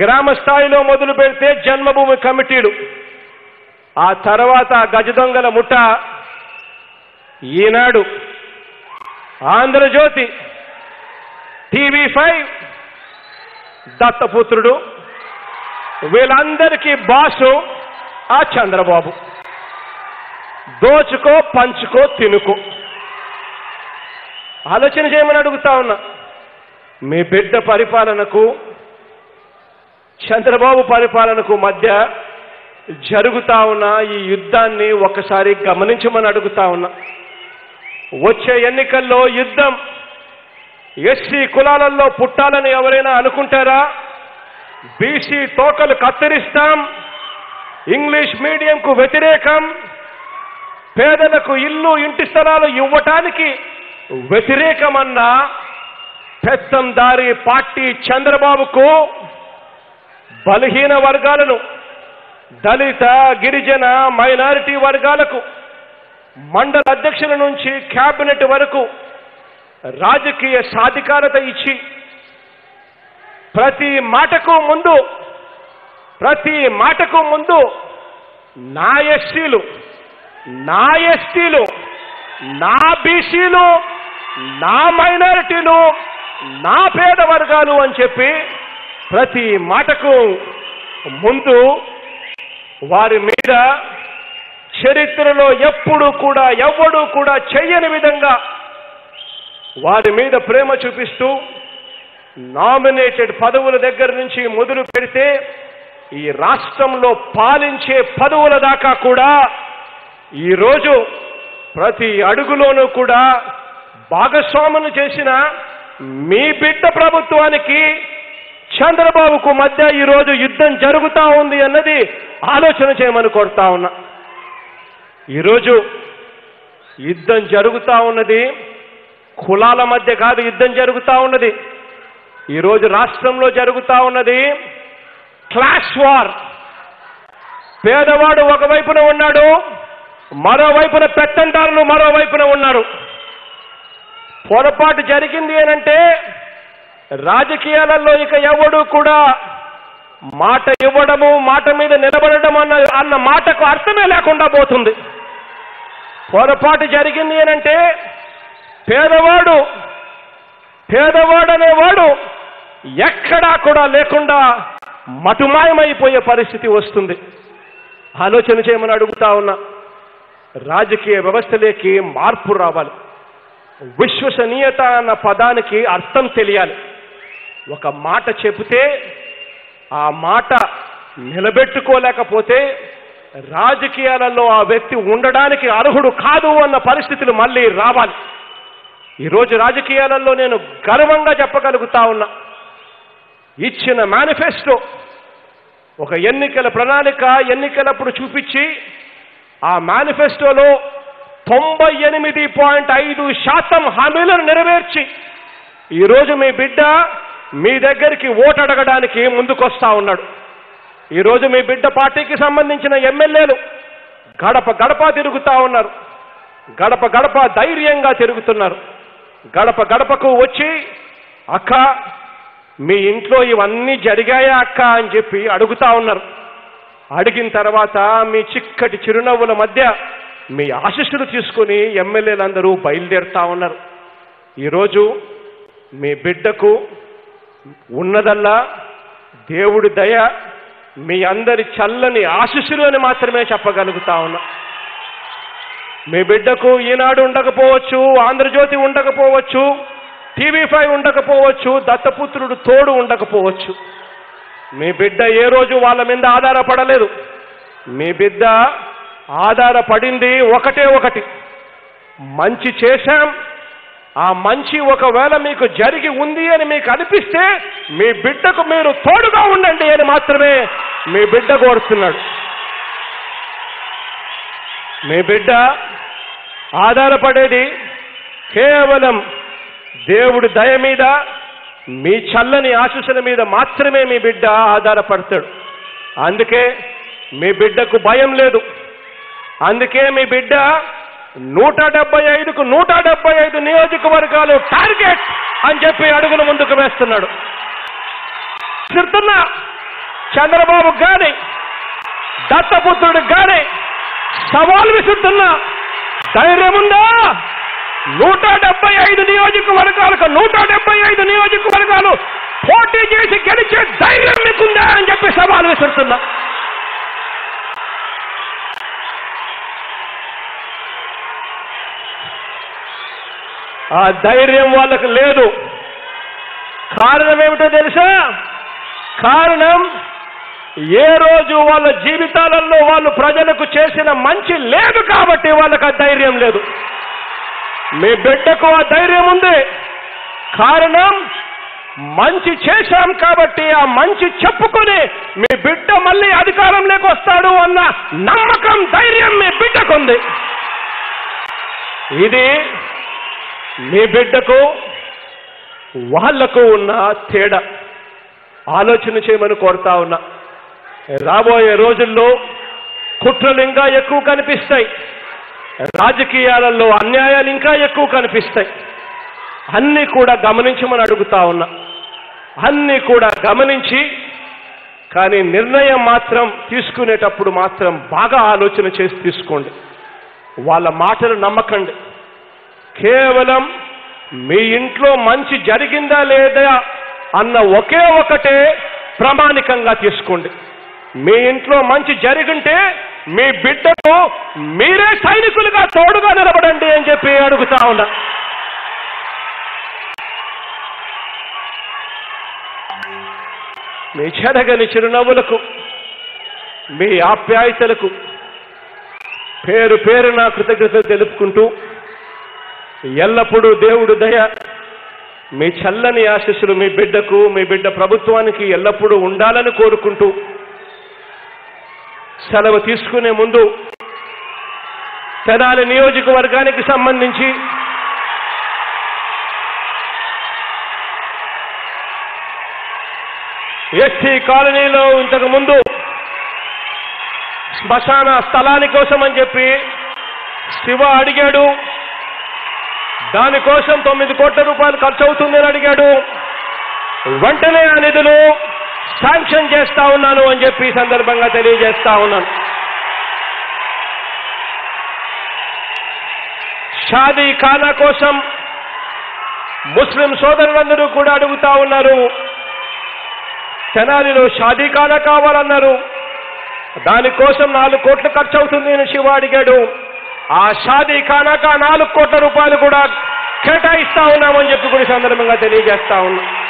గ్రామ స్థాయిలో మొదలు పెడితే జన్మభూమి కమిటీలు. ఆ తర్వాత గజ దొంగల ముఠ ఈనాడు ఆంధ్రజ్యోతి టీవీ ఫైవ్ దత్తపుత్రుడు వీళ్ళందరికీ బాసు ఆ చంద్రబాబు. దోచుకో పంచుకో తినుకో. ఆలోచన చేయమని అడుగుతా ఉన్నా. మీ బిడ్డ పరిపాలనకు చంద్రబాబు పరిపాలనకు మధ్య జరుగుతా ఉన్న ఈ యుద్ధాన్ని ఒకసారి గమనించమని అడుగుతా ఉన్నా. వచ్చే ఎన్నికల్లో యుద్ధం ఎస్సీ కులాలలో పుట్టాలని ఎవరైనా అనుకుంటారా? బీసీ తోకలు కత్తిరిస్తాం ఇంగ్లీష్ మీడియంకు వ్యతిరేకం పేదలకు ఇల్లు ఇంటి స్థలాలు ఇవ్వటానికి వ్యతిరేకమన్నా పెత్తందారి పార్టీ చంద్రబాబుకు బలహీన వర్గాలను దళిత గిరిజన మైనారిటీ వర్గాలకు మండల అధ్యక్షుల నుంచి క్యాబినెట్ వరకు రాజకీయ సాధికారత ఇచ్చి ప్రతి మాటకు ముందు ప్రతి మాటకు ముందు నా ఎస్టీలు నా ఎస్టీలు నా బీసీలు నా మైనారిటీలు నా పేద వర్గాలు అని చెప్పి ప్రతి మాటకు ముందు వారి మీద చరిత్రలో ఎప్పుడు కూడా ఎవ్వడూ కూడా చెయ్యని విధంగా వారి మీద ప్రేమ చూపిస్తూ నామినేటెడ్ పదవుల దగ్గర నుంచి మొదలు పెడితే ఈ రాష్ట్రంలో పాలించే పదవుల దాకా కూడా ఈరోజు ప్రతి అడుగులోనూ కూడా భాగస్వాములు చేసిన మీ బిడ్డ ప్రభుత్వానికి చంద్రబాబుకు మధ్య ఈరోజు యుద్ధం జరుగుతూ ఉంది అన్నది ఆలోచన చేయమని కోరుతా ఉన్నా. ఈరోజు యుద్ధం జరుగుతూ ఉన్నది కులాల మధ్య కాదు యుద్ధం జరుగుతూ ఉన్నది. ఈరోజు రాష్ట్రంలో జరుగుతూ ఉన్నది క్లాష్ వార్. పేదవాడు ఒకవైపున ఉన్నాడు మరోవైపున పెత్తందారులు మరోవైపున ఉన్నారు. పొరపాటు జరిగింది అనంటే రాజకీయాలలో ఇక ఎవడు కూడా మాట ఇవ్వడము మాట మీద నిలబడడం అన్న అన్న మాటకు అర్థమే లేకుండా పోతుంది. పొరపాటు జరిగింది అనంటే పేదవాడు పేదవాడనేవాడు ఎక్కడా కూడా లేకుండా మటుమాయమైపోయే పరిస్థితి వస్తుంది. ఆలోచన చేయమని అడుగుతా ఉన్నా రాజకీయ వ్యవస్థలోకి మార్పు రావాలి. విశ్వసనీయత అన్న పదానికి అర్థం తెలియాలి. ఒక మాట చెబితే ఆ మాట నిలబెట్టుకోలేకపోతే రాజకీయాలలో ఆ వ్యక్తి ఉండడానికి అర్హుడు కాదు అన్న పరిస్థితులు మళ్ళీ రావాలి. ఈరోజు రాజకీయాలలో నేను గర్వంగా చెప్పగలుగుతా ఉన్నా. ఇచ్చిన మేనిఫెస్టో ఒక ఎన్నికల ప్రణాళిక ఎన్నికలప్పుడు చూపించి ఆ మేనిఫెస్టోలో తొంభై ఎనిమిది పాయింట్ ఐదు శాతం హామీలను నెరవేర్చి ఈరోజు మీ బిడ్డ మీ దగ్గరికి ఓటు అడగడానికి ముందుకొస్తా ఉన్నాడు. ఈరోజు మీ బిడ్డ పార్టీకి సంబంధించిన ఎమ్మెల్యేలు గడప గడప తిరుగుతా ఉన్నారు. గడప గడప ధైర్యంగా తిరుగుతున్నారు. గడప గడపకు వచ్చి అక్క మీ ఇంట్లో ఇవన్నీ జరిగాయా అక్క? అని చెప్పి అడుగుతా ఉన్నారు. అడిగిన తర్వాత మీ చిక్కటి చిరునవ్వుల మధ్య మీ ఆశిస్సులు తీసుకుని ఎమ్మెల్యేలందరూ బయలుదేరుతా ఉన్నారు. ఈరోజు మీ బిడ్డకు ఉన్నదల్లా దేవుడి దయ మీ అందరి చల్లని ఆశిస్సులు అని మాత్రమే చెప్పగలుగుతా ఉన్నా. మీ బిడ్డకు ఈనాడు ఉండకపోవచ్చు ఆంధ్రజ్యోతి ఉండకపోవచ్చు టీవీ ఫైవ్ ఉండకపోవచ్చు దత్తపుత్రుడు తోడు ఉండకపోవచ్చు. మీ బిడ్డ ఏ రోజు వాళ్ళ మీద ఆధారపడలేదు. మీ బిడ్డ ఆధారపడింది ఒకటే ఒకటి. మంచి చేశాం ఆ మంచి ఒకవేళ మీకు జరిగి ఉంది అని మీకు అనిపిస్తే మీ బిడ్డకు మీరు తోడుగా ఉండండి అని మాత్రమే మీ బిడ్డ కోరుతున్నాడు. మీ బిడ్డ ఆధారపడేది కేవలం దేవుడి దయ మీద మీ చల్లని ఆశీస్సుల మీద మాత్రమే మీ బిడ్డ ఆధారపడతాడు. అందుకే మీ బిడ్డకు భయం లేదు. అందుకే మీ బిడ్డ నూట డెబ్బై ఐదుకు నూట డెబ్బై ఐదు నియోజకవర్గాలు టార్గెట్ అని చెప్పి అడుగులు ముందుకు వేస్తున్నాడు. చెప్తున్నా చంద్రబాబు గాని దత్తపుత్రుడు గాని సవాల్ విసురుతున్నా ధైర్యం ఉందా? నూట డెబ్బై ఐదు నియోజకవర్గాలకు నూట డెబ్బై ఐదు నియోజకవర్గాలు పోటీ చేసి గెలిచే ధైర్యం మీకుందా అని చెప్పి సవాల్ విసురుతున్నా. ఆ ధైర్యం వాళ్ళకు లేదు. కారణం ఏమిటో తెలుసా? కారణం ఏ రోజు వాళ్ళ జీవితాలలో వాళ్ళు ప్రజలకు చేసిన మంచి లేదు కాబట్టి వాళ్ళకి ఆ ధైర్యం లేదు. మీ బిడ్డకు ఆ ధైర్యం ఉంది. కారణం మంచి చేశాం కాబట్టి ఆ మంచి చెప్పుకొని మీ బిడ్డ మళ్ళీ అధికారంలోకి వస్తాడు అన్న నమ్మకం ధైర్యం మీ బిడ్డకుంది ఇది మీ బిడ్డకు వాళ్ళకు ఉన్న తేడా. ఆలోచన చేయమని కోరుతా ఉన్నా. రాబోయే రోజుల్లో కుట్రలు ఇంకా ఎక్కువ కనిపిస్తాయి. రాజకీయాలలో అన్యాయాలు ఇంకా ఎక్కువ కనిపిస్తాయి. అన్నీ కూడా గమనించమని అడుగుతా ఉన్నా. అన్నీ కూడా గమనించి కానీ నిర్ణయం మాత్రం తీసుకునేటప్పుడు మాత్రం బాగా ఆలోచన చేసి తీసుకోండి. వాళ్ళ మాటలు నమ్మకండి. కేవలం మీ ఇంట్లో మంచి జరిగిందా లేదా అన్న ఒకే ఒకటే ప్రామాణికంగా తీసుకోండి. మీ ఇంట్లో మంచి జరిగింటే మీ బిడ్డకు మీరే సైనికులుగా తోడుగా నిలబడండి అని చెప్పి అడుగుతా ఉన్నా. మీ చెరగని చిరునవ్వులకు మీ ఆప్యాయతలకు పేరు పేరు నా కృతజ్ఞతలు తెలుపుకుంటూ ఎల్లప్పుడూ దేవుడు దయ. మీ చల్లని ఆశస్సులు మీ బిడ్డకు మీ బిడ్డ ప్రభుత్వానికి ఎల్లప్పుడూ ఉండాలని కోరుకుంటూ సెలవు తీసుకునే ముందు తెనాలి నియోజకవర్గానికి సంబంధించి ఎస్టీ కాలనీలో ఇంతకు ముందు శ్మశాన స్థలాని కోసం అని చెప్పి శివ అడిగాడు. దానికోసం తొమ్మిది కోట్ల రూపాయలు ఖర్చు అవుతుందని అడిగాడు. వెంటనే ఆ నిధులు శాంక్షన్ చేస్తా ఉన్నాను అని చెప్పి సందర్భంగా తెలియజేస్తా ఉన్నాను. షాదీ ఖానా కోసం ముస్లిం సోదరులందరూ కూడా అడుగుతా ఉన్నారు. తెనాలిలో షాదీ ఖానా కావాలన్నారు. దానికోసం నాలుగు కోట్లు ఖర్చు అవుతుంది అని శివ అడిగాడు. ఆ షాదీ ఖానాక నాలుగు కోట్ల రూపాయలు కూడా కేటాయిస్తా ఉన్నామని చెప్పి కూడా సందర్భంగా తెలియజేస్తా ఉన్నాం.